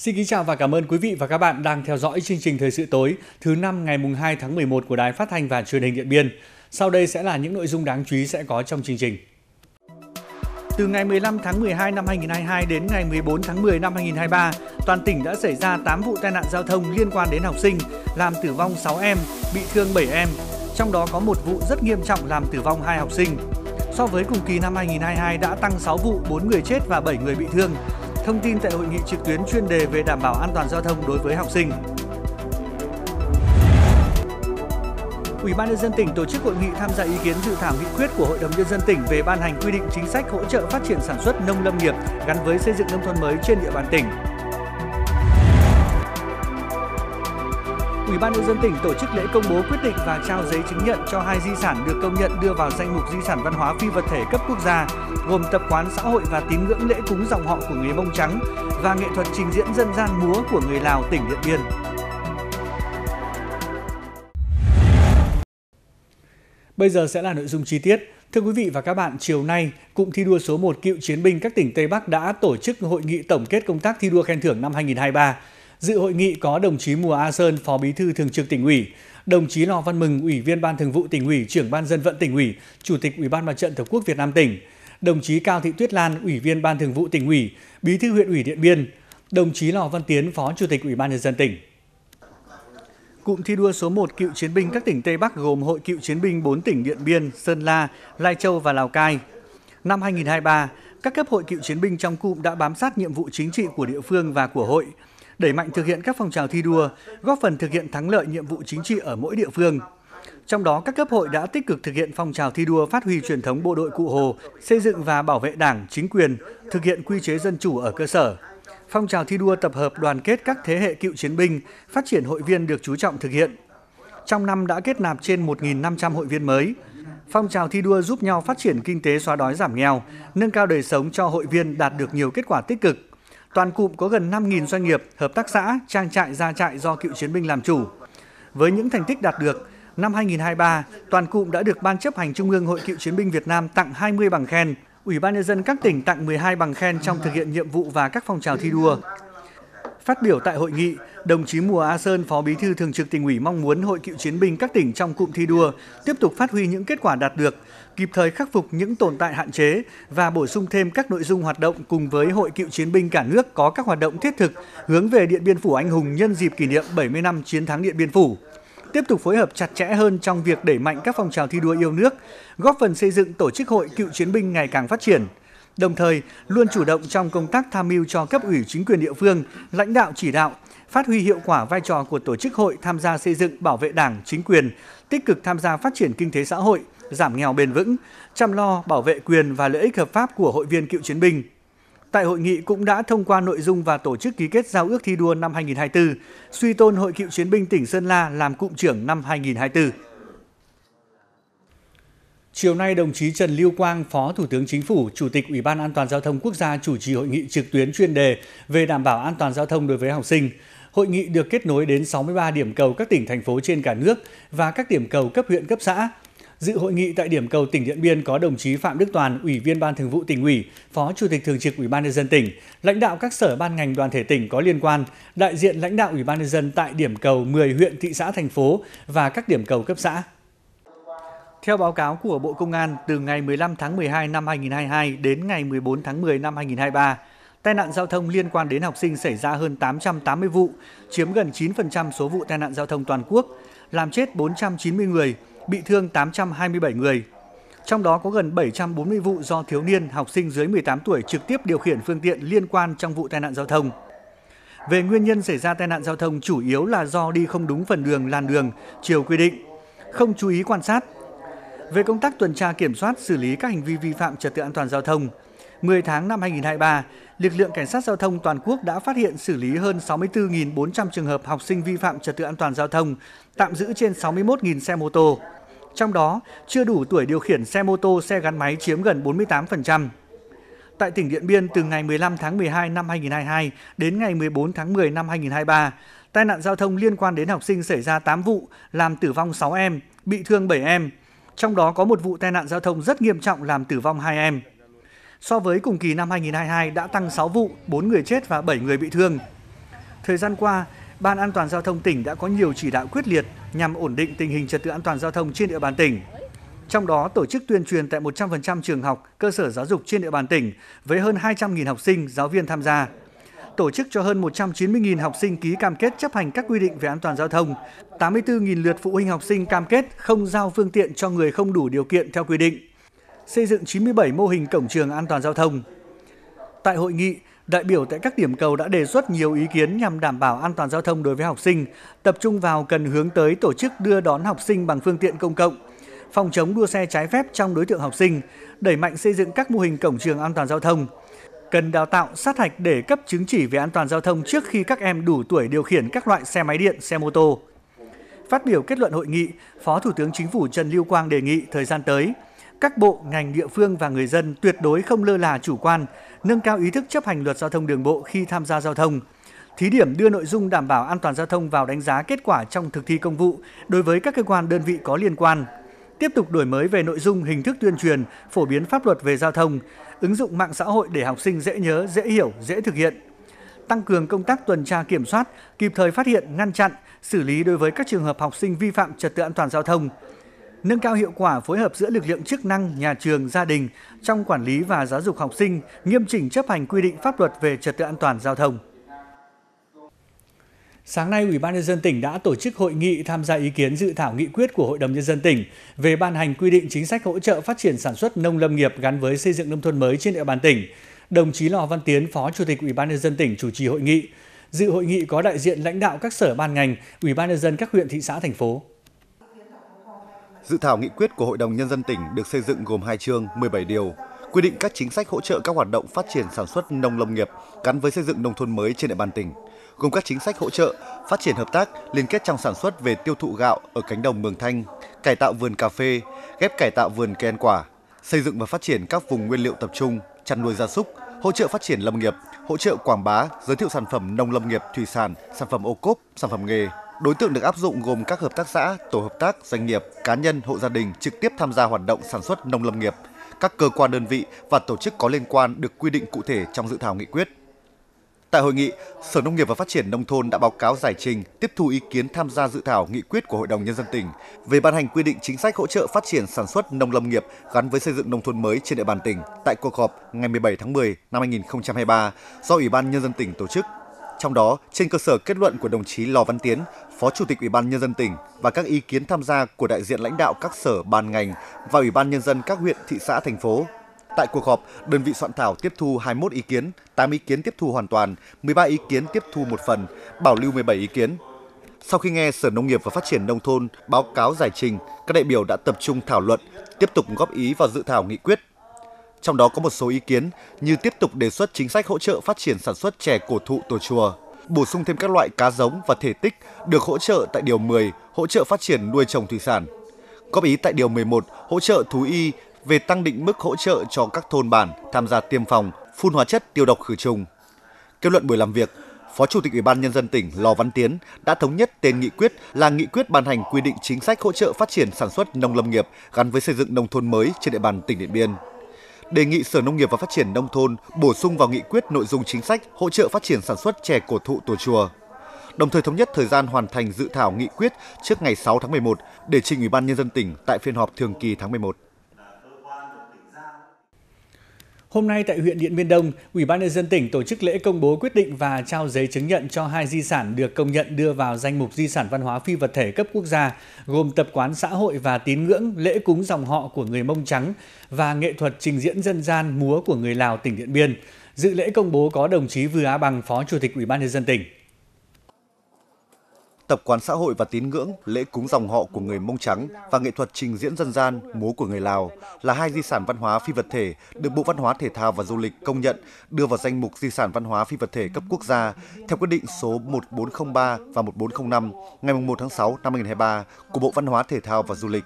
Xin kính chào và cảm ơn quý vị và các bạn đang theo dõi chương trình Thời sự tối thứ năm ngày mùng 2 tháng 11 của Đài Phát thanh và Truyền hình Điện Biên. Sau đây sẽ là những nội dung đáng chú ý sẽ có trong chương trình. Từ ngày 15 tháng 12 năm 2022 đến ngày 14 tháng 10 năm 2023, toàn tỉnh đã xảy ra 8 vụ tai nạn giao thông liên quan đến học sinh, làm tử vong 6 em, bị thương 7 em. Trong đó có một vụ rất nghiêm trọng làm tử vong 2 học sinh. So với cùng kỳ năm 2022 đã tăng 6 vụ, 4 người chết và 7 người bị thương. Thông tin tại hội nghị trực tuyến chuyên đề về đảm bảo an toàn giao thông đối với học sinh. Ủy ban nhân dân tỉnh tổ chức hội nghị tham gia ý kiến dự thảo nghị quyết của Hội đồng nhân dân tỉnh về ban hành quy định chính sách hỗ trợ phát triển sản xuất nông lâm nghiệp gắn với xây dựng nông thôn mới trên địa bàn tỉnh. Ủy ban nhân dân tỉnh tổ chức lễ công bố quyết định và trao giấy chứng nhận cho hai di sản được công nhận đưa vào danh mục di sản văn hóa phi vật thể cấp quốc gia, gồm tập quán xã hội và tín ngưỡng lễ cúng dòng họ của người Mông Trắng và nghệ thuật trình diễn dân gian múa của người Lào tỉnh Điện Biên. Bây giờ sẽ là nội dung chi tiết. Thưa quý vị và các bạn, chiều nay, Cụm thi đua số 1 cựu chiến binh các tỉnh Tây Bắc đã tổ chức hội nghị tổng kết công tác thi đua khen thưởng năm 2023. Dự hội nghị có đồng chí Mùa A Sơn, Phó Bí thư Thường trực tỉnh ủy, đồng chí Lò Văn Mừng, Ủy viên Ban Thường vụ tỉnh ủy, trưởng Ban dân vận tỉnh ủy, Chủ tịch Ủy ban Mặt trận Tổ quốc Việt Nam tỉnh, đồng chí Cao Thị Tuyết Lan, Ủy viên Ban Thường vụ tỉnh ủy, Bí thư huyện ủy Điện Biên, đồng chí Lò Văn Tiến, Phó Chủ tịch Ủy ban nhân dân tỉnh. Cụm thi đua số 1 cựu chiến binh các tỉnh Tây Bắc gồm Hội cựu chiến binh 4 tỉnh Điện Biên, Sơn La, Lai Châu và Lào Cai. Năm 2023, các cấp hội cựu chiến binh trong cụm đã bám sát nhiệm vụ chính trị của địa phương và của hội, đẩy mạnh thực hiện các phong trào thi đua, góp phần thực hiện thắng lợi nhiệm vụ chính trị ở mỗi địa phương. Trong đó, các cấp hội đã tích cực thực hiện phong trào thi đua phát huy truyền thống bộ đội cụ Hồ, xây dựng và bảo vệ Đảng, chính quyền, thực hiện quy chế dân chủ ở cơ sở. Phong trào thi đua tập hợp đoàn kết các thế hệ cựu chiến binh, phát triển hội viên được chú trọng thực hiện. Trong năm đã kết nạp trên 1.500 hội viên mới. Phong trào thi đua giúp nhau phát triển kinh tế xóa đói giảm nghèo, nâng cao đời sống cho hội viên đạt được nhiều kết quả tích cực. Toàn cụm có gần 5.000 doanh nghiệp, hợp tác xã, trang trại, gia trại do cựu chiến binh làm chủ. Với những thành tích đạt được, năm 2023, toàn cụm đã được Ban chấp hành Trung ương Hội Cựu chiến binh Việt Nam tặng 20 bằng khen, Ủy ban nhân dân các tỉnh tặng 12 bằng khen trong thực hiện nhiệm vụ và các phong trào thi đua. Phát biểu tại hội nghị, đồng chí Mùa A Sơn, Phó Bí thư Thường trực tỉnh ủy mong muốn Hội Cựu chiến binh các tỉnh trong cụm thi đua tiếp tục phát huy những kết quả đạt được, kịp thời khắc phục những tồn tại hạn chế và bổ sung thêm các nội dung hoạt động cùng với Hội Cựu chiến binh cả nước có các hoạt động thiết thực hướng về Điện Biên Phủ anh hùng nhân dịp kỷ niệm 70 năm chiến thắng Điện Biên Phủ tiếp tục phối hợp chặt chẽ hơn trong việc đẩy mạnh các phong trào thi đua yêu nước, góp phần xây dựng tổ chức hội cựu chiến binh ngày càng phát triển. Đồng thời, luôn chủ động trong công tác tham mưu cho cấp ủy chính quyền địa phương, lãnh đạo chỉ đạo, phát huy hiệu quả vai trò của tổ chức hội tham gia xây dựng bảo vệ Đảng, chính quyền, tích cực tham gia phát triển kinh tế xã hội, giảm nghèo bền vững, chăm lo bảo vệ quyền và lợi ích hợp pháp của hội viên cựu chiến binh. Tại hội nghị cũng đã thông qua nội dung và tổ chức ký kết giao ước thi đua năm 2024, suy tôn Hội cựu chiến binh tỉnh Sơn La làm cụm trưởng năm 2024. Chiều nay, đồng chí Trần Lưu Quang, Phó Thủ tướng Chính phủ, Chủ tịch Ủy ban An toàn Giao thông Quốc gia chủ trì hội nghị trực tuyến chuyên đề về đảm bảo an toàn giao thông đối với học sinh. Hội nghị được kết nối đến 63 điểm cầu các tỉnh, thành phố trên cả nước và các điểm cầu cấp huyện, cấp xã. Dự hội nghị tại điểm cầu tỉnh Điện Biên có đồng chí Phạm Đức Toàn, Ủy viên Ban Thường vụ tỉnh ủy, Phó Chủ tịch Thường trực Ủy ban nhân dân tỉnh, lãnh đạo các sở ban ngành đoàn thể tỉnh có liên quan, đại diện lãnh đạo Ủy ban nhân dân tại điểm cầu 10 huyện, thị xã, thành phố và các điểm cầu cấp xã. Theo báo cáo của Bộ Công an, từ ngày 15 tháng 12 năm 2022 đến ngày 14 tháng 10 năm 2023, tai nạn giao thông liên quan đến học sinh xảy ra hơn 880 vụ, chiếm gần 9% số vụ tai nạn giao thông toàn quốc, làm chết 490 người, bị thương 827 người. Trong đó có gần 740 vụ do thiếu niên, học sinh dưới 18 tuổi trực tiếp điều khiển phương tiện liên quan trong vụ tai nạn giao thông. Về nguyên nhân xảy ra tai nạn giao thông chủ yếu là do đi không đúng phần đường làn đường, chiều quy định, không chú ý quan sát. Về công tác tuần tra kiểm soát xử lý các hành vi vi phạm trật tự an toàn giao thông, 10 tháng năm 2023, lực lượng cảnh sát giao thông toàn quốc đã phát hiện xử lý hơn 64.400 trường hợp học sinh vi phạm trật tự an toàn giao thông, tạm giữ trên 61.000 xe mô tô. Trong đó, chưa đủ tuổi điều khiển xe mô tô, xe gắn máy chiếm gần 48%. Tại tỉnh Điện Biên, từ ngày 15 tháng 12 năm 2022 đến ngày 14 tháng 10 năm 2023, tai nạn giao thông liên quan đến học sinh xảy ra 8 vụ, làm tử vong 6 em, bị thương 7 em. Trong đó có một vụ tai nạn giao thông rất nghiêm trọng làm tử vong hai em. So với cùng kỳ năm 2022 đã tăng 6 vụ, 4 người chết và 7 người bị thương. Thời gian qua, Ban An toàn giao thông tỉnh đã có nhiều chỉ đạo quyết liệt nhằm ổn định tình hình trật tự an toàn giao thông trên địa bàn tỉnh. Trong đó tổ chức tuyên truyền tại 100% trường học, cơ sở giáo dục trên địa bàn tỉnh với hơn 200.000 học sinh, giáo viên tham gia. Tổ chức cho hơn 190.000 học sinh ký cam kết chấp hành các quy định về an toàn giao thông, 84.000 lượt phụ huynh học sinh cam kết không giao phương tiện cho người không đủ điều kiện theo quy định. Xây dựng 97 mô hình cổng trường an toàn giao thông. Tại hội nghị, đại biểu tại các điểm cầu đã đề xuất nhiều ý kiến nhằm đảm bảo an toàn giao thông đối với học sinh, tập trung vào cần hướng tới tổ chức đưa đón học sinh bằng phương tiện công cộng, phòng chống đua xe trái phép trong đối tượng học sinh, đẩy mạnh xây dựng các mô hình cổng trường an toàn giao thông. Cần đào tạo sát hạch để cấp chứng chỉ về an toàn giao thông trước khi các em đủ tuổi điều khiển các loại xe máy điện, xe mô tô. Phát biểu kết luận hội nghị, Phó Thủ tướng Chính phủ Trần Lưu Quang đề nghị thời gian tới, các bộ, ngành địa phương và người dân tuyệt đối không lơ là chủ quan, nâng cao ý thức chấp hành luật giao thông đường bộ khi tham gia giao thông. Thí điểm đưa nội dung đảm bảo an toàn giao thông vào đánh giá kết quả trong thực thi công vụ đối với các cơ quan đơn vị có liên quan. Tiếp tục đổi mới về nội dung, hình thức tuyên truyền, phổ biến pháp luật về giao thông, ứng dụng mạng xã hội để học sinh dễ nhớ, dễ hiểu, dễ thực hiện. Tăng cường công tác tuần tra kiểm soát, kịp thời phát hiện, ngăn chặn, xử lý đối với các trường hợp học sinh vi phạm trật tự an toàn giao thông, nâng cao hiệu quả phối hợp giữa lực lượng chức năng, nhà trường, gia đình trong quản lý và giáo dục học sinh, nghiêm chỉnh chấp hành quy định pháp luật về trật tự an toàn giao thông. Sáng nay, Ủy ban nhân dân tỉnh đã tổ chức hội nghị tham gia ý kiến dự thảo nghị quyết của Hội đồng nhân dân tỉnh về ban hành quy định chính sách hỗ trợ phát triển sản xuất nông lâm nghiệp gắn với xây dựng nông thôn mới trên địa bàn tỉnh. Đồng chí Lò Văn Tiến, Phó Chủ tịch Ủy ban nhân dân tỉnh chủ trì hội nghị. Dự hội nghị có đại diện lãnh đạo các sở ban ngành, Ủy ban nhân dân các huyện thị xã thành phố. Dự thảo nghị quyết của Hội đồng Nhân dân tỉnh được xây dựng gồm hai chương, 17 điều, quy định các chính sách hỗ trợ các hoạt động phát triển sản xuất nông lâm nghiệp gắn với xây dựng nông thôn mới trên địa bàn tỉnh, gồm các chính sách hỗ trợ phát triển hợp tác liên kết trong sản xuất về tiêu thụ gạo ở cánh đồng Mường Thanh, cải tạo vườn cà phê, ghép cải tạo vườn cây ăn quả, xây dựng và phát triển các vùng nguyên liệu tập trung, chăn nuôi gia súc, hỗ trợ phát triển lâm nghiệp, hỗ trợ quảng bá, giới thiệu sản phẩm nông lâm nghiệp, thủy sản, sản phẩm ô cốp, sản phẩm nghề, Đối tượng được áp dụng gồm các hợp tác xã, tổ hợp tác, doanh nghiệp, cá nhân, hộ gia đình trực tiếp tham gia hoạt động sản xuất nông lâm nghiệp, các cơ quan đơn vị và tổ chức có liên quan được quy định cụ thể trong dự thảo nghị quyết. Tại hội nghị, Sở Nông nghiệp và Phát triển Nông thôn đã báo cáo giải trình, tiếp thu ý kiến tham gia dự thảo nghị quyết của Hội đồng Nhân dân tỉnh về ban hành quy định chính sách hỗ trợ phát triển sản xuất nông lâm nghiệp gắn với xây dựng nông thôn mới trên địa bàn tỉnh tại cuộc họp ngày 17 tháng 10 năm 2023 do Ủy ban Nhân dân tỉnh tổ chức trong đó, trên cơ sở kết luận của đồng chí Lò Văn Tiến, Phó Chủ tịch Ủy ban Nhân dân tỉnh và các ý kiến tham gia của đại diện lãnh đạo các sở ban ngành và Ủy ban Nhân dân các huyện, thị xã, thành phố. Tại cuộc họp, đơn vị soạn thảo tiếp thu 21 ý kiến, 8 ý kiến tiếp thu hoàn toàn, 13 ý kiến tiếp thu một phần, bảo lưu 17 ý kiến. Sau khi nghe Sở Nông nghiệp và Phát triển Nông thôn báo cáo giải trình, các đại biểu đã tập trung thảo luận, tiếp tục góp ý vào dự thảo nghị quyết trong đó có một số ý kiến như tiếp tục đề xuất chính sách hỗ trợ phát triển sản xuất chè cổ thụ tổ chùa, bổ sung thêm các loại cá giống và thể tích được hỗ trợ tại điều 10 hỗ trợ phát triển nuôi trồng thủy sản. Góp ý tại điều 11 hỗ trợ thú y về tăng định mức hỗ trợ cho các thôn bản tham gia tiêm phòng, phun hóa chất tiêu độc khử trùng. Kết luận buổi làm việc, Phó Chủ tịch Ủy ban Nhân dân tỉnh Lò Văn Tiến đã thống nhất tên nghị quyết là nghị quyết ban hành quy định chính sách hỗ trợ phát triển sản xuất nông lâm nghiệp gắn với xây dựng nông thôn mới trên địa bàn tỉnh Điện Biên đề nghị Sở Nông nghiệp và Phát triển Nông thôn bổ sung vào nghị quyết nội dung chính sách hỗ trợ phát triển sản xuất chè cổ thụ tổ chùa. Đồng thời thống nhất thời gian hoàn thành dự thảo nghị quyết trước ngày 6 tháng 11 để trình Ủy ban Nhân dân tỉnh tại phiên họp thường kỳ tháng 11. Hôm nay tại huyện Điện Biên Đông, Ủy ban nhân dân tỉnh tổ chức lễ công bố quyết định và trao giấy chứng nhận cho hai di sản được công nhận đưa vào danh mục di sản văn hóa phi vật thể cấp quốc gia, gồm tập quán xã hội và tín ngưỡng, lễ cúng dòng họ của người Mông Trắng và nghệ thuật trình diễn dân gian múa của người Lào tỉnh Điện Biên. Dự lễ công bố có đồng chí Vừa Á Bằng, Phó Chủ tịch Ủy ban nhân dân tỉnh tập quán xã hội và tín ngưỡng, lễ cúng dòng họ của người Mông Trắng và nghệ thuật trình diễn dân gian, múa của người Lào là hai di sản văn hóa phi vật thể được Bộ Văn hóa Thể thao và Du lịch công nhận đưa vào danh mục di sản văn hóa phi vật thể cấp quốc gia theo quyết định số 1403 và 1405 ngày 1 tháng 6 năm 2023 của Bộ Văn hóa Thể thao và Du lịch.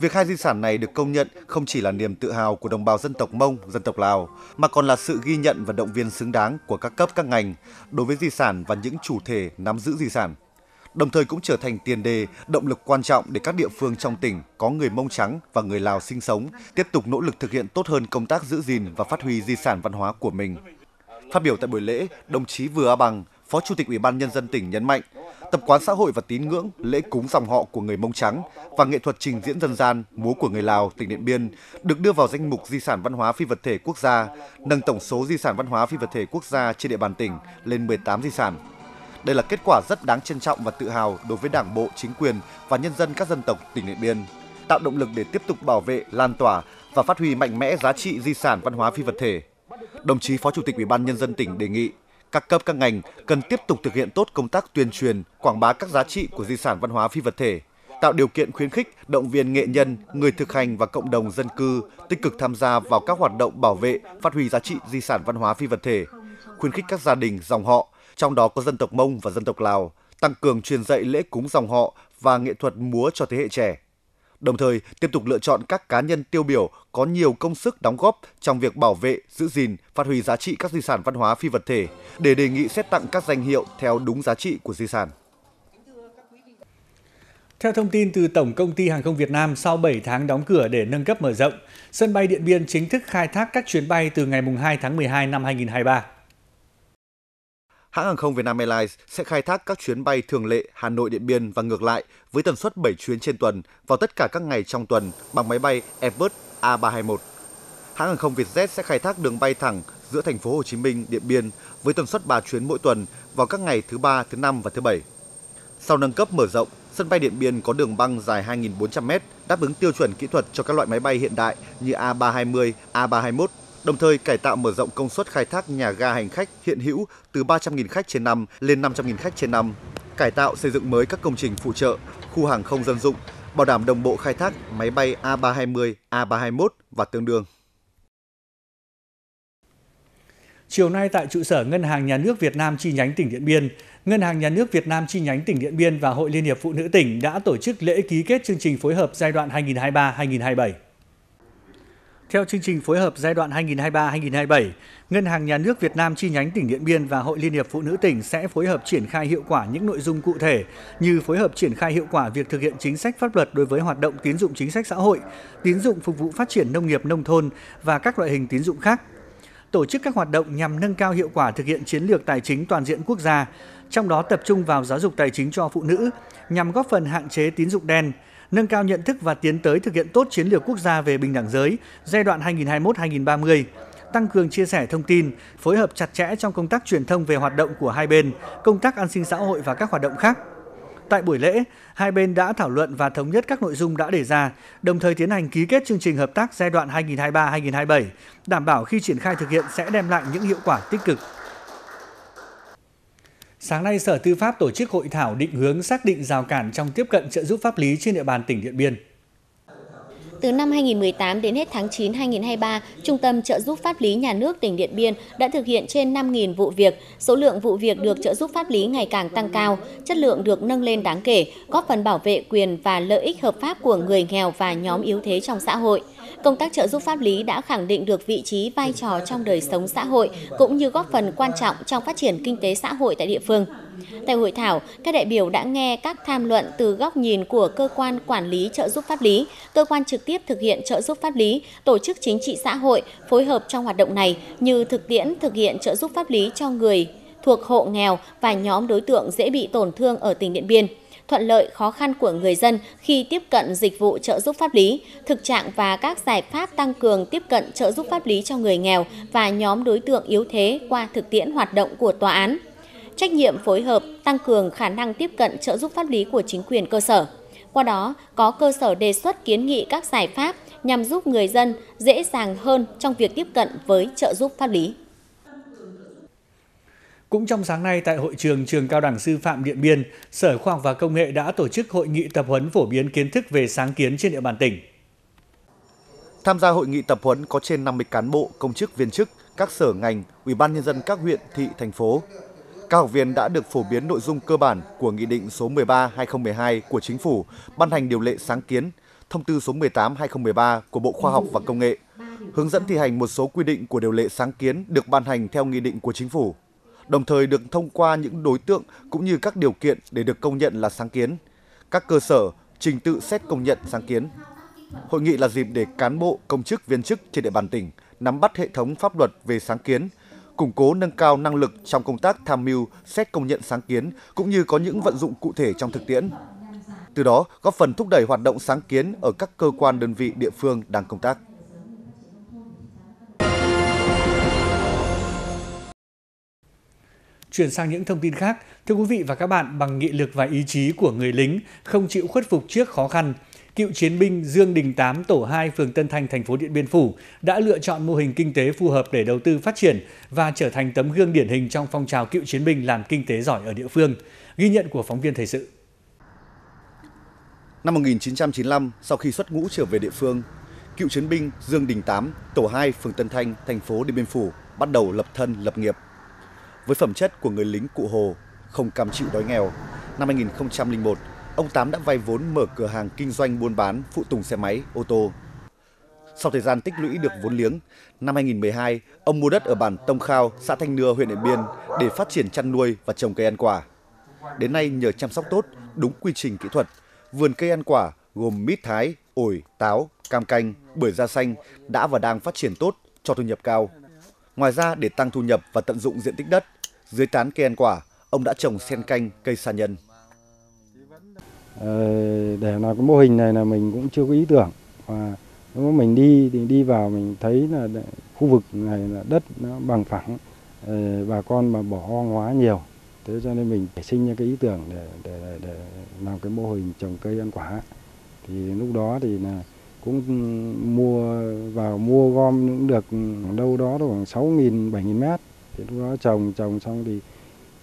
Việc hai di sản này được công nhận không chỉ là niềm tự hào của đồng bào dân tộc Mông, dân tộc Lào, mà còn là sự ghi nhận và động viên xứng đáng của các cấp các ngành đối với di sản và những chủ thể nắm giữ di sản đồng thời cũng trở thành tiền đề, động lực quan trọng để các địa phương trong tỉnh có người Mông Trắng và người Lào sinh sống tiếp tục nỗ lực thực hiện tốt hơn công tác giữ gìn và phát huy di sản văn hóa của mình. Phát biểu tại buổi lễ, đồng chí Vừa A Bằng, Phó Chủ tịch Ủy ban Nhân dân tỉnh nhấn mạnh, tập quán xã hội và tín ngưỡng, lễ cúng dòng họ của người Mông Trắng và nghệ thuật trình diễn dân gian, múa của người Lào, tỉnh Điện Biên được đưa vào danh mục di sản văn hóa phi vật thể quốc gia, nâng tổng số di sản văn hóa phi vật thể quốc gia trên địa bàn tỉnh lên 18 di sản. Đây là kết quả rất đáng trân trọng và tự hào đối với Đảng bộ, chính quyền và nhân dân các dân tộc tỉnh Điện Biên, tạo động lực để tiếp tục bảo vệ, lan tỏa và phát huy mạnh mẽ giá trị di sản văn hóa phi vật thể. Đồng chí Phó Chủ tịch Ủy ban nhân dân tỉnh đề nghị các cấp các ngành cần tiếp tục thực hiện tốt công tác tuyên truyền, quảng bá các giá trị của di sản văn hóa phi vật thể, tạo điều kiện khuyến khích, động viên nghệ nhân, người thực hành và cộng đồng dân cư tích cực tham gia vào các hoạt động bảo vệ, phát huy giá trị di sản văn hóa phi vật thể, khuyến khích các gia đình, dòng họ, trong đó có dân tộc Mông và dân tộc Lào, tăng cường truyền dạy lễ cúng dòng họ và nghệ thuật múa cho thế hệ trẻ đồng thời tiếp tục lựa chọn các cá nhân tiêu biểu có nhiều công sức đóng góp trong việc bảo vệ, giữ gìn, phát huy giá trị các di sản văn hóa phi vật thể để đề nghị xét tặng các danh hiệu theo đúng giá trị của di sản. Theo thông tin từ Tổng Công ty Hàng không Việt Nam, sau 7 tháng đóng cửa để nâng cấp mở rộng, sân bay Điện Biên chính thức khai thác các chuyến bay từ ngày 2 tháng 12 năm 2023 hãng hàng không Vietnam Airlines sẽ khai thác các chuyến bay thường lệ Hà Nội Điện Biên và ngược lại với tần suất 7 chuyến trên tuần vào tất cả các ngày trong tuần bằng máy bay Airbus A321. Hãng hàng không Vietjet sẽ khai thác đường bay thẳng giữa thành phố Hồ Chí Minh, Điện Biên với tần suất 3 chuyến mỗi tuần vào các ngày thứ ba, thứ năm và thứ bảy. Sau nâng cấp mở rộng, sân bay Điện Biên có đường băng dài 2.400m, đáp ứng tiêu chuẩn kỹ thuật cho các loại máy bay hiện đại như A320, A321 đồng thời cải tạo mở rộng công suất khai thác nhà ga hành khách hiện hữu từ 300.000 khách trên năm lên 500.000 khách trên năm, cải tạo xây dựng mới các công trình phụ trợ, khu hàng không dân dụng, bảo đảm đồng bộ khai thác máy bay A320, A321 và tương đương. Chiều nay tại trụ sở Ngân hàng Nhà nước Việt Nam chi nhánh tỉnh Điện Biên, Ngân hàng Nhà nước Việt Nam chi nhánh tỉnh Điện Biên và Hội Liên hiệp Phụ nữ tỉnh đã tổ chức lễ ký kết chương trình phối hợp giai đoạn 2023-2027. Theo chương trình phối hợp giai đoạn 2023-2027, Ngân hàng Nhà nước Việt Nam chi nhánh tỉnh Điện Biên và Hội Liên hiệp Phụ nữ tỉnh sẽ phối hợp triển khai hiệu quả những nội dung cụ thể như phối hợp triển khai hiệu quả việc thực hiện chính sách pháp luật đối với hoạt động tín dụng chính sách xã hội, tín dụng phục vụ phát triển nông nghiệp nông thôn và các loại hình tín dụng khác. Tổ chức các hoạt động nhằm nâng cao hiệu quả thực hiện chiến lược tài chính toàn diện quốc gia, trong đó tập trung vào giáo dục tài chính cho phụ nữ nhằm góp phần hạn chế tín dụng đen, nâng cao nhận thức và tiến tới thực hiện tốt chiến lược quốc gia về bình đẳng giới giai đoạn 2021-2030, tăng cường chia sẻ thông tin, phối hợp chặt chẽ trong công tác truyền thông về hoạt động của hai bên, công tác an sinh xã hội và các hoạt động khác. Tại buổi lễ, hai bên đã thảo luận và thống nhất các nội dung đã đề ra, đồng thời tiến hành ký kết chương trình hợp tác giai đoạn 2023-2027, đảm bảo khi triển khai thực hiện sẽ đem lại những hiệu quả tích cực. Sáng nay, Sở Tư pháp tổ chức hội thảo định hướng xác định rào cản trong tiếp cận trợ giúp pháp lý trên địa bàn tỉnh Điện Biên. Từ năm 2018 đến hết tháng 9 2023, Trung tâm trợ giúp pháp lý nhà nước tỉnh Điện Biên đã thực hiện trên 5.000 vụ việc. Số lượng vụ việc được trợ giúp pháp lý ngày càng tăng cao, chất lượng được nâng lên đáng kể, góp phần bảo vệ quyền và lợi ích hợp pháp của người nghèo và nhóm yếu thế trong xã hội công tác trợ giúp pháp lý đã khẳng định được vị trí vai trò trong đời sống xã hội cũng như góp phần quan trọng trong phát triển kinh tế xã hội tại địa phương. Tại hội thảo, các đại biểu đã nghe các tham luận từ góc nhìn của cơ quan quản lý trợ giúp pháp lý, cơ quan trực tiếp thực hiện trợ giúp pháp lý, tổ chức chính trị xã hội phối hợp trong hoạt động này như thực tiễn thực hiện trợ giúp pháp lý cho người thuộc hộ nghèo và nhóm đối tượng dễ bị tổn thương ở tỉnh Điện Biên thuận lợi khó khăn của người dân khi tiếp cận dịch vụ trợ giúp pháp lý, thực trạng và các giải pháp tăng cường tiếp cận trợ giúp pháp lý cho người nghèo và nhóm đối tượng yếu thế qua thực tiễn hoạt động của tòa án. Trách nhiệm phối hợp tăng cường khả năng tiếp cận trợ giúp pháp lý của chính quyền cơ sở. Qua đó, có cơ sở đề xuất kiến nghị các giải pháp nhằm giúp người dân dễ dàng hơn trong việc tiếp cận với trợ giúp pháp lý. Cũng trong sáng nay tại hội trường Trường Cao đẳng Sư phạm Điện Biên, Sở Khoa học và Công nghệ đã tổ chức hội nghị tập huấn phổ biến kiến thức về sáng kiến trên địa bàn tỉnh. Tham gia hội nghị tập huấn có trên 50 cán bộ, công chức, viên chức, các sở ngành, ủy ban nhân dân các huyện, thị, thành phố. Các học viên đã được phổ biến nội dung cơ bản của Nghị định số 13-2012 của Chính phủ ban hành điều lệ sáng kiến, Thông tư số 18-2013 của Bộ Khoa học và Công nghệ, hướng dẫn thi hành một số quy định của điều lệ sáng kiến được ban hành theo nghị định của Chính phủ đồng thời được thông qua những đối tượng cũng như các điều kiện để được công nhận là sáng kiến, các cơ sở, trình tự xét công nhận sáng kiến. Hội nghị là dịp để cán bộ, công chức, viên chức trên địa bàn tỉnh nắm bắt hệ thống pháp luật về sáng kiến, củng cố nâng cao năng lực trong công tác tham mưu, xét công nhận sáng kiến cũng như có những vận dụng cụ thể trong thực tiễn. Từ đó góp phần thúc đẩy hoạt động sáng kiến ở các cơ quan đơn vị địa phương đang công tác. Chuyển sang những thông tin khác, thưa quý vị và các bạn, bằng nghị lực và ý chí của người lính không chịu khuất phục trước khó khăn, cựu chiến binh Dương Đình Tám, tổ 2, phường Tân Thanh, thành phố Điện Biên Phủ đã lựa chọn mô hình kinh tế phù hợp để đầu tư phát triển và trở thành tấm gương điển hình trong phong trào cựu chiến binh làm kinh tế giỏi ở địa phương. Ghi nhận của phóng viên thời sự. Năm 1995, sau khi xuất ngũ trở về địa phương, cựu chiến binh Dương Đình Tám, tổ 2, phường Tân Thanh, thành phố Điện Biên Phủ bắt đầu lập thân lập nghiệp. Với phẩm chất của người lính cụ Hồ, không cam chịu đói nghèo, năm 2001, ông Tám đã vay vốn mở cửa hàng kinh doanh buôn bán phụ tùng xe máy, ô tô. Sau thời gian tích lũy được vốn liếng, năm 2012, ông mua đất ở bản Tông Khao, xã Thanh Nưa, huyện Điện Biên để phát triển chăn nuôi và trồng cây ăn quả. Đến nay nhờ chăm sóc tốt, đúng quy trình kỹ thuật, vườn cây ăn quả gồm mít thái, ổi, táo, cam canh, bưởi da xanh đã và đang phát triển tốt, cho thu nhập cao. Ngoài ra để tăng thu nhập và tận dụng diện tích đất, dưới tán cây ăn quả, ông đã trồng sen canh, cây sa nhân. Ờ, để làm cái mô hình này là mình cũng chưa có ý tưởng. Và nếu mình đi thì đi vào mình thấy là khu vực này là đất nó bằng phẳng ờ, bà con mà bỏ hoang hóa nhiều. Thế cho nên mình phải sinh ra cái ý tưởng để để để làm cái mô hình trồng cây ăn quả. Thì lúc đó thì là cũng mua, vào mua gom cũng được đâu đó khoảng sáu nghìn, bảy nghìn mét. Thì lúc đó trồng trồng xong thì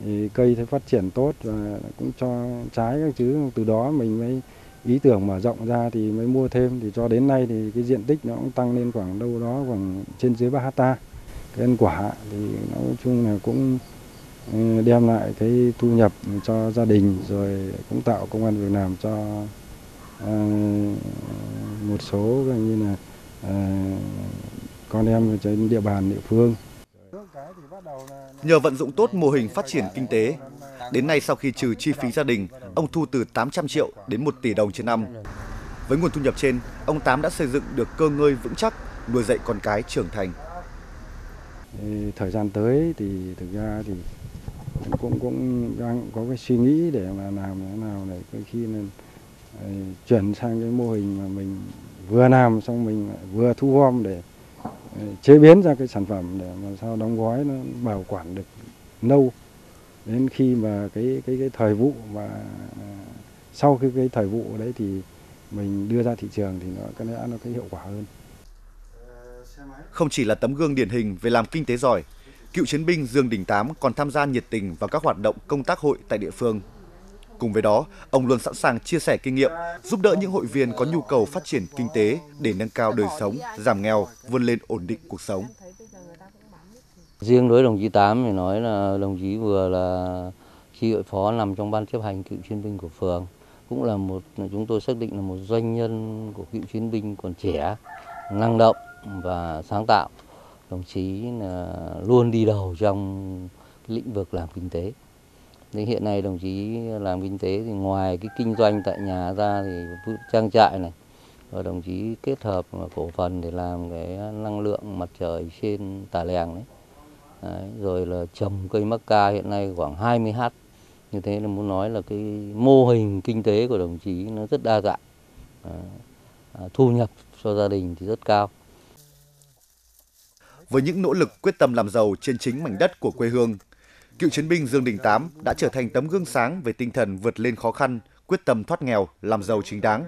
thì cây thấy phát triển tốt và cũng cho trái các thứ. Từ đó mình mới ý tưởng mở rộng ra thì mới mua thêm. Thì cho đến nay thì cái diện tích nó cũng tăng lên khoảng đâu đó khoảng trên dưới 3 hecta cái ăn quả thì nói chung là cũng ừ, đem lại cái thu nhập cho gia đình, rồi cũng tạo công an việc làm cho một số như là uh, con em trên địa bàn địa phương Nhờ vận dụng tốt mô hình phát triển kinh tế, đến nay sau khi trừ chi phí gia đình, ông thu từ 800 triệu đến 1 tỷ đồng trên năm. Với nguồn thu nhập trên, ông Tám đã xây dựng được cơ ngơi vững chắc, nuôi dạy con cái trưởng thành. Thời gian tới thì thực ra thì cũng cũng đang có cái suy nghĩ để mà làm thế nào để khi nên chuyển sang cái mô hình mà mình vừa làm xong mình vừa thu gom để chế biến ra cái sản phẩm để mà sao đóng gói nó bảo quản được lâu đến khi mà cái cái cái thời vụ mà à, sau khi cái thời vụ đấy thì mình đưa ra thị trường thì nó có lẽ nó cái hiệu quả hơn. Không chỉ là tấm gương điển hình về làm kinh tế giỏi, cựu chiến binh Dương Đình Tám còn tham gia nhiệt tình vào các hoạt động công tác hội tại địa phương. Cùng với đó, ông luôn sẵn sàng chia sẻ kinh nghiệm, giúp đỡ những hội viên có nhu cầu phát triển kinh tế để nâng cao đời sống, giảm nghèo, vươn lên ổn định cuộc sống. Riêng đối đồng chí Tám thì nói là đồng chí vừa là chi hội phó nằm trong ban chấp hành cựu chiến binh của phường, cũng là một chúng tôi xác định là một doanh nhân của cựu chiến binh còn trẻ, năng động và sáng tạo. Đồng chí là luôn đi đầu trong lĩnh vực làm kinh tế. Thế hiện nay đồng chí làm kinh tế thì ngoài cái kinh doanh tại nhà ra thì trang trại này và đồng chí kết hợp cổ phần để làm cái năng lượng mặt trời trên tà lèng đấy. đấy. Rồi là trồng cây mắc ca hiện nay khoảng 20 ha Như thế là muốn nói là cái mô hình kinh tế của đồng chí nó rất đa dạng. À, thu nhập cho gia đình thì rất cao. Với những nỗ lực quyết tâm làm giàu trên chính mảnh đất của quê hương, cựu chiến binh Dương Đình Tám đã trở thành tấm gương sáng về tinh thần vượt lên khó khăn, quyết tâm thoát nghèo, làm giàu chính đáng.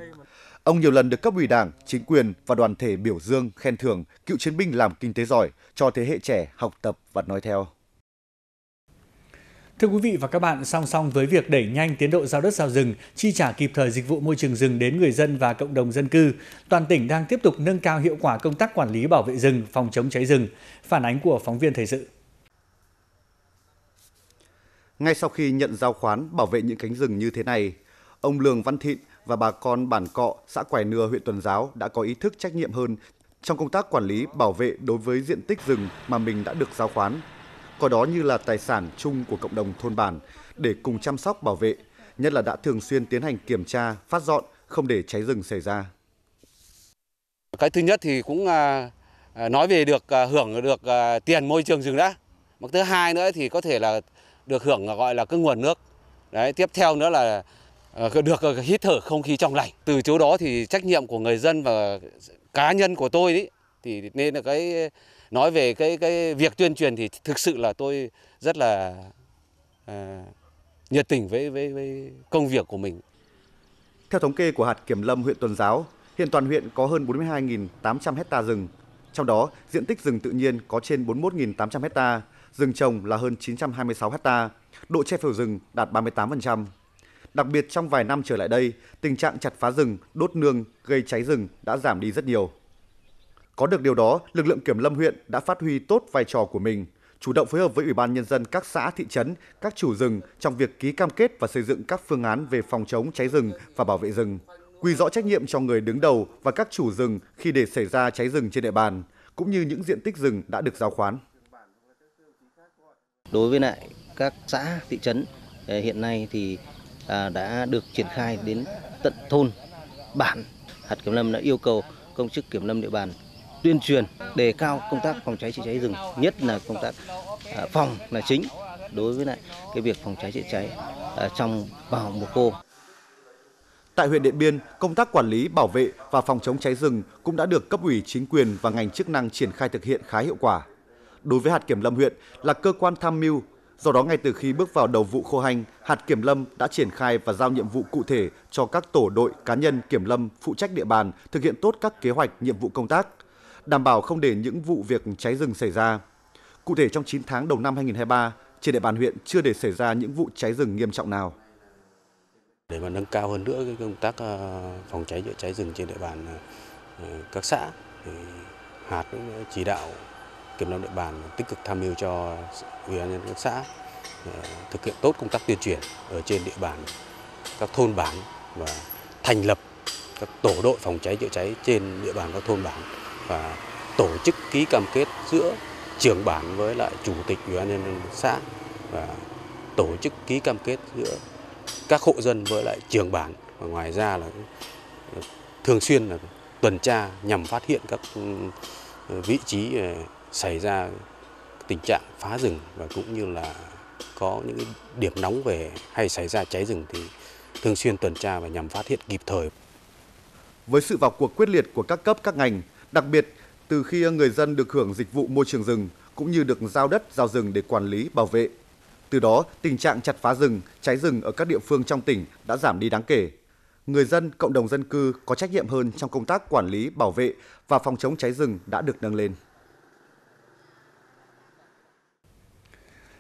Ông nhiều lần được cấp ủy đảng, chính quyền và đoàn thể biểu dương, khen thưởng cựu chiến binh làm kinh tế giỏi cho thế hệ trẻ học tập và nói theo. Thưa quý vị và các bạn, song song với việc đẩy nhanh tiến độ giao đất giao rừng, chi trả kịp thời dịch vụ môi trường rừng đến người dân và cộng đồng dân cư, toàn tỉnh đang tiếp tục nâng cao hiệu quả công tác quản lý bảo vệ rừng, phòng chống cháy rừng. Phản ánh của phóng viên thời sự. Ngay sau khi nhận giao khoán bảo vệ những cánh rừng như thế này, ông Lương Văn Thịnh và bà con bản Cọ, xã Quài Nưa, huyện Tuần Giáo đã có ý thức trách nhiệm hơn trong công tác quản lý bảo vệ đối với diện tích rừng mà mình đã được giao khoán, coi đó như là tài sản chung của cộng đồng thôn bản để cùng chăm sóc bảo vệ, nhất là đã thường xuyên tiến hành kiểm tra, phát dọn, không để cháy rừng xảy ra. Cái thứ nhất thì cũng à, à, nói về được à, hưởng được tiền môi trường rừng đã mặt thứ hai nữa thì có thể là được hưởng gọi là cái nguồn nước. Đấy, tiếp theo nữa là ờ, được ờ, hít thở không khí trong lành. Từ chỗ đó thì trách nhiệm của người dân và cá nhân của tôi đấy thì nên là cái nói về cái cái việc tuyên truyền thì thực sự là tôi rất là à, nhiệt tình với với với công việc của mình. Theo thống kê của hạt kiểm lâm huyện Tuần Giáo, hiện toàn huyện có hơn 42.800 hecta rừng. Trong đó, diện tích rừng tự nhiên có trên 41.800 hecta, rừng trồng là hơn 926 hecta, độ che phủ rừng đạt 38%. Đặc biệt trong vài năm trở lại đây, tình trạng chặt phá rừng, đốt nương gây cháy rừng đã giảm đi rất nhiều. Có được điều đó, lực lượng kiểm lâm huyện đã phát huy tốt vai trò của mình, chủ động phối hợp với Ủy ban Nhân dân các xã, thị trấn, các chủ rừng trong việc ký cam kết và xây dựng các phương án về phòng chống cháy rừng và bảo vệ rừng, quy rõ trách nhiệm cho người đứng đầu và các chủ rừng khi để xảy ra cháy rừng trên địa bàn, cũng như những diện tích rừng đã được giao khoán. Đối với lại các xã, thị trấn ờ, hiện nay thì à, đã được triển khai đến tận thôn, bản. Hạt kiểm lâm đã yêu cầu công chức kiểm lâm địa bàn tuyên truyền đề cao công tác phòng cháy chữa cháy rừng, nhất là công tác à, phòng là chính đối với lại cái việc phòng cháy chữa cháy à, trong vào mùa khô. Tại huyện Điện Biên, công tác quản lý, bảo vệ và phòng chống cháy rừng cũng đã được cấp ủy chính quyền và ngành chức năng triển khai thực hiện khá hiệu quả. Đối với hạt kiểm lâm huyện là cơ quan tham mưu, do đó ngay từ khi bước vào đầu vụ khô hành, hạt kiểm lâm đã triển khai và giao nhiệm vụ cụ thể cho các tổ đội cá nhân kiểm lâm phụ trách địa bàn thực hiện tốt các kế hoạch, nhiệm vụ công tác, đảm bảo không để những vụ việc cháy rừng xảy ra. Cụ thể trong 9 tháng đầu năm 2023, trên địa bàn huyện chưa để xảy ra những vụ cháy rừng nghiêm trọng nào. Để mà nâng cao hơn nữa cái công tác ờ, phòng cháy chữa cháy rừng trên địa bàn ờ, các xã thì hạt cũng chỉ đạo kiểm lâm địa bàn tích cực tham mưu cho ủy ban nhân dân các xã ờ, thực hiện tốt công tác tuyên truyền ở trên địa bàn các thôn bản và thành lập các tổ đội phòng cháy chữa cháy trên địa bàn các thôn bản và tổ chức ký cam kết giữa trưởng bản với lại chủ tịch ủy ban nhân dân xã và tổ chức ký cam kết giữa các hộ dân với lại trưởng bản. Và ngoài ra là ờ, thường xuyên là tuần tra nhằm phát hiện các ừ, vị trí ờ, xảy ra tình trạng phá rừng và cũng như là có những điểm nóng về hay xảy ra cháy rừng thì thường xuyên tuần tra và nhằm phát hiện kịp thời. Với sự vào cuộc quyết liệt của các cấp các ngành, đặc biệt từ khi người dân được hưởng dịch vụ môi trường rừng cũng như được giao đất, giao rừng để quản lý, bảo vệ. Từ đó, tình trạng chặt phá rừng, cháy rừng ở các địa phương trong tỉnh đã giảm đi đáng kể. Người dân, cộng đồng dân cư có trách nhiệm hơn trong công tác quản lý, bảo vệ và phòng chống cháy rừng đã được nâng lên.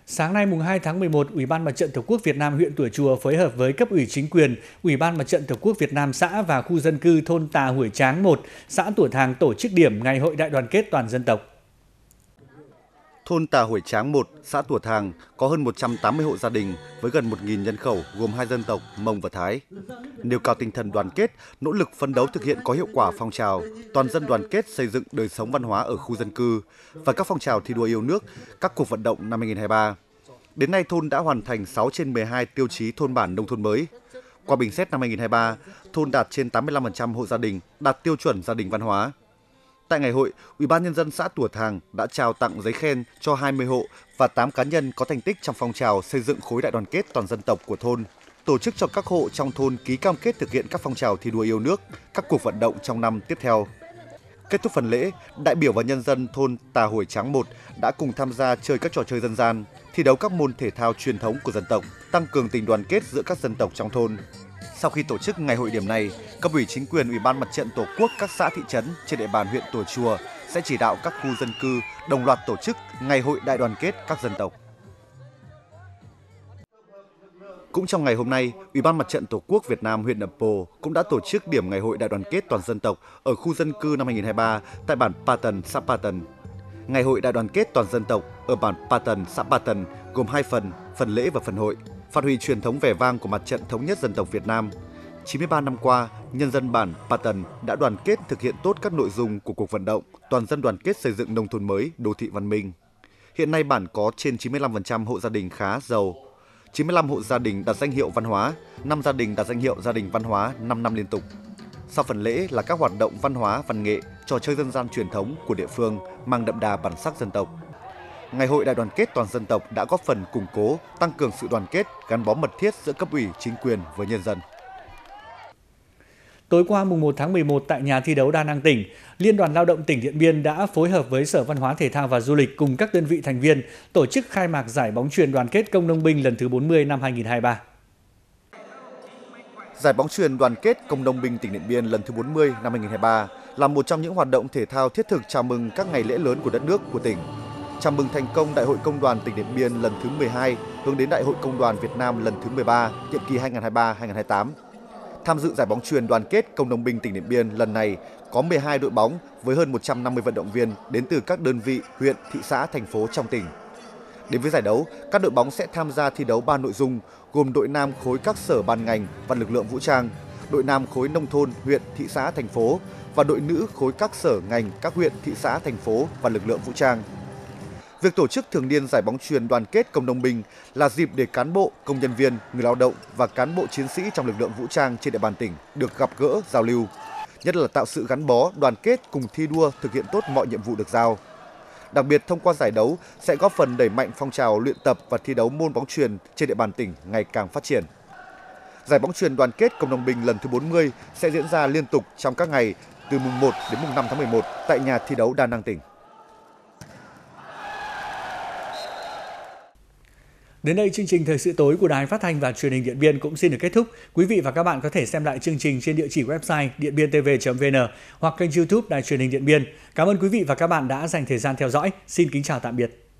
Sáng nay mùng 2 tháng 11, Ủy ban Mặt trận Tổ quốc Việt Nam huyện Tủa Chùa phối hợp với cấp ủy chính quyền, Ủy ban Mặt trận Tổ quốc Việt Nam xã và khu dân cư thôn Tà Hủy Tráng 1, xã Tủa Thàng tổ chức điểm Ngày hội đại đoàn kết toàn dân tộc. Thôn Tà Hủy Tráng 1, xã tùa Thàng có hơn 180 hộ gia đình với gần 1.000 nhân khẩu gồm hai dân tộc Mông và Thái. Nêu cao tinh thần đoàn kết, nỗ lực phấn đấu thực hiện có hiệu quả phong trào toàn dân đoàn kết xây dựng đời sống văn hóa ở khu dân cư và các phong trào thi đua yêu nước, các cuộc vận động năm 2023. Đến nay thôn đã hoàn thành 6 trên 12 tiêu chí thôn bản nông thôn mới. Qua bình xét năm 2023, thôn đạt trên 85% hộ gia đình đạt tiêu chuẩn gia đình văn hóa. Tại ngày hội, Ủy ban nhân dân xã Tủa Thàng đã trao tặng giấy khen cho 20 hộ và 8 cá nhân có thành tích trong phong trào xây dựng khối đại đoàn kết toàn dân tộc của thôn, tổ chức cho các hộ trong thôn ký cam kết thực hiện các phong trào thi đua yêu nước, các cuộc vận động trong năm tiếp theo. Kết thúc phần lễ, đại biểu và nhân dân thôn Tà Hồi Tráng 1 đã cùng tham gia chơi các trò chơi dân gian, thi đấu các môn thể thao truyền thống của dân tộc, tăng cường tình đoàn kết giữa các dân tộc trong thôn. Sau khi tổ chức ngày hội điểm này, cấp ủy chính quyền Ủy ban Mặt trận Tổ quốc các xã thị trấn trên địa bàn huyện Tổ Chùa sẽ chỉ đạo các khu dân cư đồng loạt tổ chức ngày hội đại đoàn kết các dân tộc. Cũng trong ngày hôm nay, Ủy ban Mặt trận Tổ quốc Việt Nam huyện Nậm Pồ cũng đã tổ chức điểm ngày hội đại đoàn kết toàn dân tộc ở khu dân cư năm 2023 tại bản Pa Tần, xã Pa Tần. Ngày hội đại đoàn kết toàn dân tộc ở bản Pa Tần, xã Pa Tần gồm hai phần, phần lễ và phần hội, phát huy truyền thống vẻ vang của mặt trận thống nhất dân tộc Việt Nam. 93 năm qua, nhân dân bản Pa Tần đã đoàn kết thực hiện tốt các nội dung của cuộc vận động toàn dân đoàn kết xây dựng nông thôn mới, đô thị văn minh. Hiện nay bản có trên 95% hộ gia đình khá giàu, 95 hộ gia đình đạt danh hiệu văn hóa, 5 gia đình đạt danh hiệu gia đình văn hóa 5 năm liên tục. Sau phần lễ là các hoạt động văn hóa, văn nghệ, trò chơi dân gian truyền thống của địa phương mang đậm đà bản sắc dân tộc. Ngày hội đại đoàn kết toàn dân tộc đã góp phần củng cố, tăng cường sự đoàn kết, gắn bó mật thiết giữa cấp ủy, chính quyền với nhân dân. Tối qua mùng 1 tháng 11 tại nhà thi đấu đa năng tỉnh, Liên đoàn Lao động tỉnh Điện Biên đã phối hợp với Sở Văn hóa Thể thao và Du lịch cùng các đơn vị thành viên tổ chức khai mạc giải bóng truyền đoàn kết công nông binh lần thứ 40 năm 2023. Giải bóng truyền đoàn kết công nông binh tỉnh Điện Biên lần thứ 40 năm 2023 là một trong những hoạt động thể thao thiết thực chào mừng các ngày lễ lớn của đất nước của tỉnh. Chào mừng thành công Đại hội Công đoàn tỉnh Điện Biên lần thứ 12 hướng đến Đại hội Công đoàn Việt Nam lần thứ 13, nhiệm kỳ 2023-2028. Tham dự giải bóng truyền đoàn kết công đồng binh tỉnh Điện Biên lần này có 12 đội bóng với hơn 150 vận động viên đến từ các đơn vị, huyện, thị xã, thành phố trong tỉnh. Đến với giải đấu, các đội bóng sẽ tham gia thi đấu 3 nội dung gồm đội nam khối các sở ban ngành và lực lượng vũ trang, đội nam khối nông thôn, huyện, thị xã, thành phố và đội nữ khối các sở ngành, các huyện, thị xã, thành phố và lực lượng vũ trang. Việc tổ chức thường niên giải bóng truyền đoàn kết công nông binh là dịp để cán bộ, công nhân viên, người lao động và cán bộ chiến sĩ trong lực lượng vũ trang trên địa bàn tỉnh được gặp gỡ, giao lưu, nhất là tạo sự gắn bó, đoàn kết cùng thi đua thực hiện tốt mọi nhiệm vụ được giao. Đặc biệt thông qua giải đấu sẽ góp phần đẩy mạnh phong trào luyện tập và thi đấu môn bóng truyền trên địa bàn tỉnh ngày càng phát triển. Giải bóng truyền đoàn kết công nông Bình lần thứ 40 sẽ diễn ra liên tục trong các ngày từ mùng 1 đến mùng 5 tháng 11 tại nhà thi đấu Đa Năng tỉnh. Đến đây chương trình thời sự tối của Đài Phát thanh và Truyền hình Điện Biên cũng xin được kết thúc. Quý vị và các bạn có thể xem lại chương trình trên địa chỉ website điện.biên.tv.vn hoặc kênh YouTube Đài Truyền hình Điện Biên. Cảm ơn quý vị và các bạn đã dành thời gian theo dõi. Xin kính chào tạm biệt.